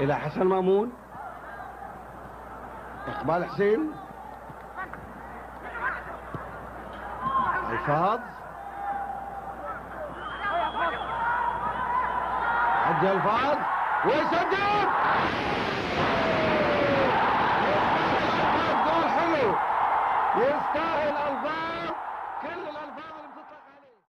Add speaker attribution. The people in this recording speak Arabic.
Speaker 1: إلى حسن مأمون إقبال حسين الفاظ عدى الفاظ ويسجل جول حلو يستاهل الفاظ